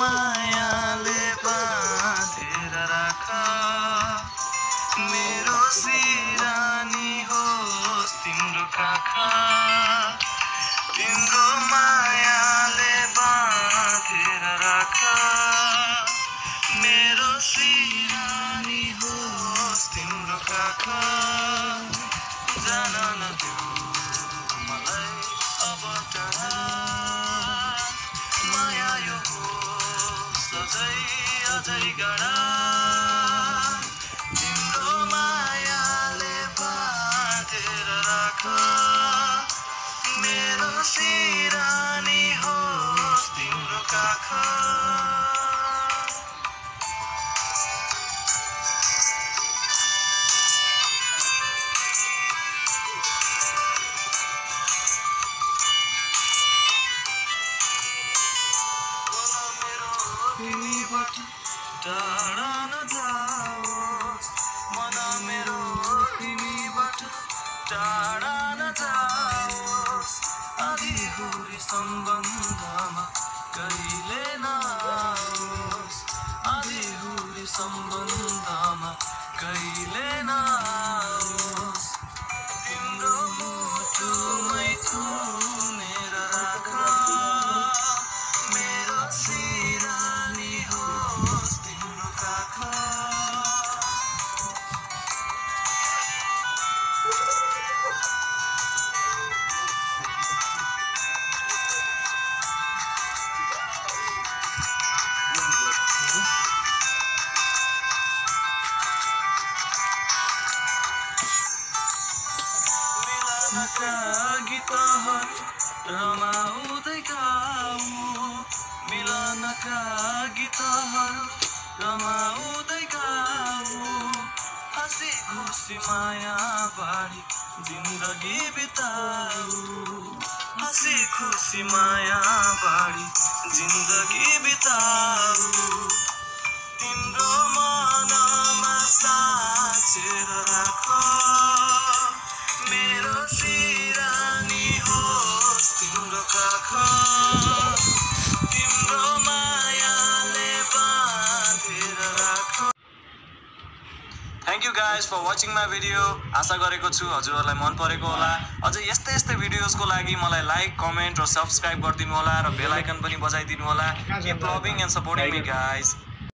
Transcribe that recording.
मायाले बाँधेर राख। मेरो सिरानी होस् तिम्रो काखा। तिम्रो मायाले बाँधेर राख। मेरो सिरानी होस् तिम्रो काखा। जान न अझै टाढा नजाओस् मन मेरो तिमीबाट टाढा नजाओस् आधिहुरी सम्बन्धमा मिलनका गीतहरू रमाउँदै गाऊ मिलनका गीतहरू रमाउँदै गाऊ। हाँसी खुसी माया बाढी जिन्दगी बिताऊ हाँसी खुसी माया बाढी जिन्दगी बिताऊ। Thank you guys for watching my video आशा गरेको छु हजुरहरूलाई मन परेको होला। अझै यस्तै यस्तै भिडियोजको लागि मलाई लाइक कमेन्ट र सब्सक्राइब गरिदिनु होला र बेल आइकन पनि बजाइदिनु होला। And supporting me guys